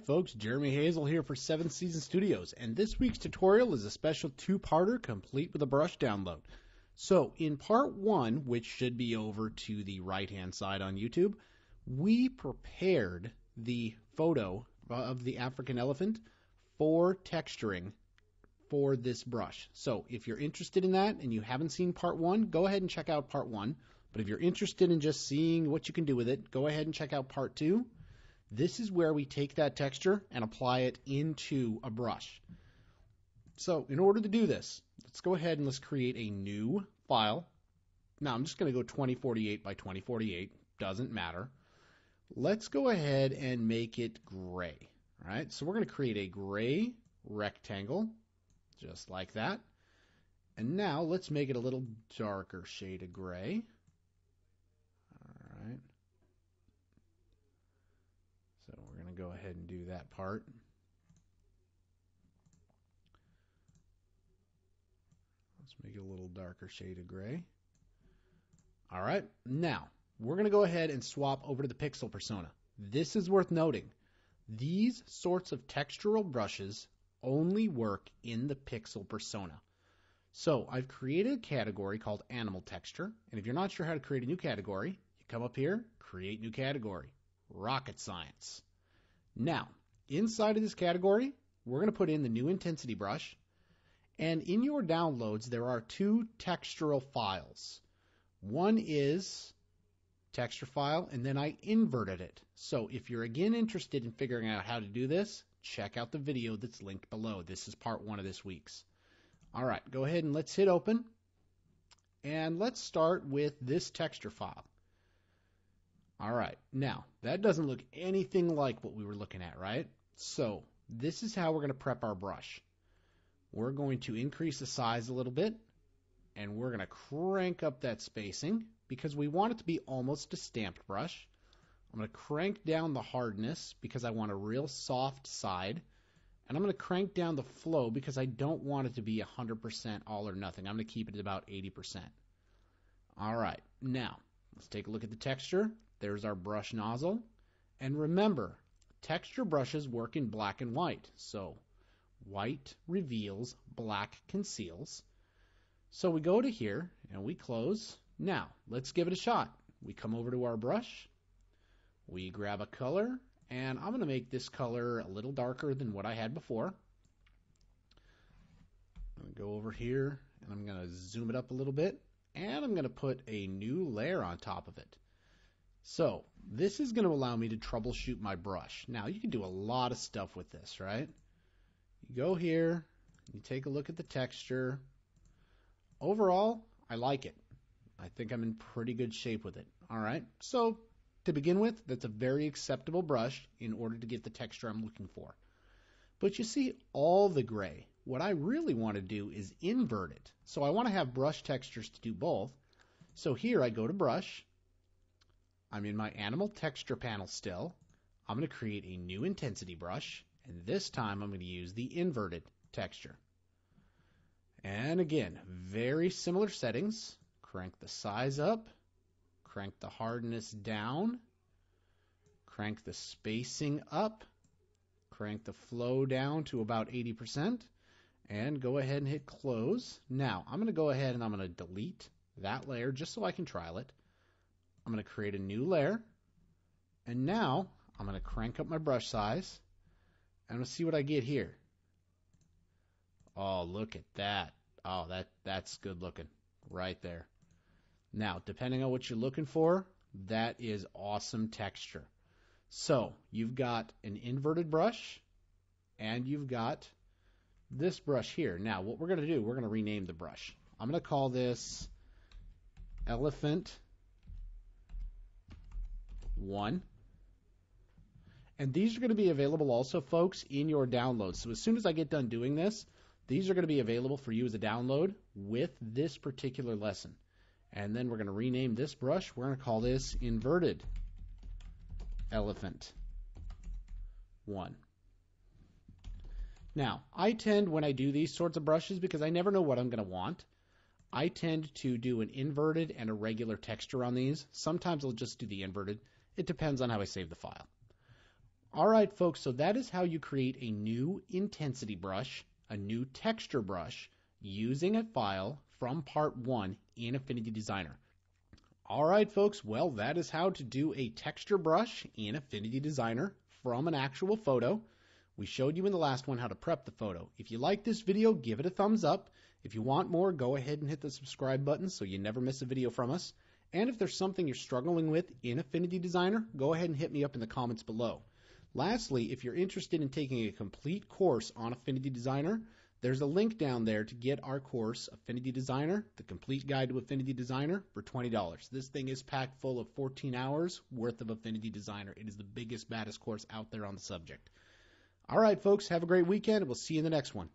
right, folks, Jeremy Hazel here for Seventh Season Studios, and this week's tutorial is a special two-parter complete with a brush download. So, in part one, which should be over to the right-hand side on YouTube, we prepared the photo of the African elephant for texturing for this brush. So, if you're interested in that and you haven't seen part one, go ahead and check out part one. But if you're interested in just seeing what you can do with it, go ahead and check out part two. This is where we take that texture and apply it into a brush. So in order to do this, let's go ahead and let's create a new file. Now I'm just going to go 2048 by 2048, doesn't matter. Let's go ahead and make it gray. All right, so we're going to create a gray rectangle, just like that. And now let's make it a little darker shade of gray. Go ahead and do that part. Let's make it a little darker shade of gray. All right, now we're going to go ahead and swap over to the pixel persona. This is worth noting. These sorts of textural brushes only work in the pixel persona. So I've created a category called animal texture, and if you're not sure how to create a new category, you come up here, create new category, rocket science. Now, inside of this category, we're going to put in the new intensity brush. And in your downloads, there are two textural files. One is texture file, and then I inverted it. So if you're again interested in figuring out how to do this, check out the video that's linked below. This is part one of this week's. All right, go ahead and let's hit open. And let's start with this texture file. All right, now that doesn't look anything like what we were looking at, right? So this is how we're going to prep our brush. We're going to increase the size a little bit, and we're going to crank up that spacing because we want it to be almost a stamped brush. I'm going to crank down the hardness because I want a real soft side. And I'm going to crank down the flow because I don't want it to be 100% all or nothing. I'm going to keep it at about 80%. All right, now let's take a look at the texture. There's our brush nozzle. And remember, texture brushes work in black and white. So white reveals, black conceals. So we go to here and we close. Now, let's give it a shot. We come over to our brush. We grab a color, and I'm going to make this color a little darker than what I had before. I'm going to go over here, and I'm going to zoom it up a little bit, and I'm going to put a new layer on top of it. So this is going to allow me to troubleshoot my brush. Now you can do a lot of stuff with this, right? You go here, you take a look at the texture. Overall, I like it. I think I'm in pretty good shape with it. All right. So to begin with, that's a very acceptable brush in order to get the texture I'm looking for. But you see all the gray. What I really want to do is invert it. So I want to have brush textures to do both. So here I go to brush, I'm in my animal texture panel still. I'm going to create a new intensity brush, and this time I'm going to use the inverted texture. And again, very similar settings. Crank the size up, crank the hardness down, crank the spacing up, crank the flow down to about 80%, and go ahead and hit close. Now, I'm going to go ahead and I'm going to delete that layer just so I can trial it. I'm going to create a new layer. And now I'm going to crank up my brush size. And to see what I get here. Oh, look at that. Oh, that that's good looking right there. Now, depending on what you're looking for, that is awesome texture. So, you've got an inverted brush and you've got this brush here. Now, what we're going to do, we're going to rename the brush. I'm going to call this Elephant one. And these are going to be available also, folks, in your downloads. So as soon as I get done doing this, these are going to be available for you as a download with this particular lesson. And then we're going to rename this brush. We're going to call this Inverted Elephant 1. Now, I tend, when I do these sorts of brushes, because I never know what I'm going to want, I tend to do an inverted and a regular texture on these. Sometimes I'll just do the inverted. It depends on how I save the file. All right, folks, so that is how you create a new intensity brush, a new texture brush, using a file from part one in Affinity Designer. All right, folks, well, that is how to do a texture brush in Affinity Designer from an actual photo. We showed you in the last one how to prep the photo. If you like this video, give it a thumbs up. If you want more, go ahead and hit the subscribe button so you never miss a video from us. And if there's something you're struggling with in Affinity Designer, go ahead and hit me up in the comments below. Lastly, if you're interested in taking a complete course on Affinity Designer, there's a link down there to get our course, Affinity Designer, the complete guide to Affinity Designer, for $20. This thing is packed full of 14 hours worth of Affinity Designer. It is the biggest, baddest course out there on the subject. All right, folks, have a great weekend, we'll see you in the next one.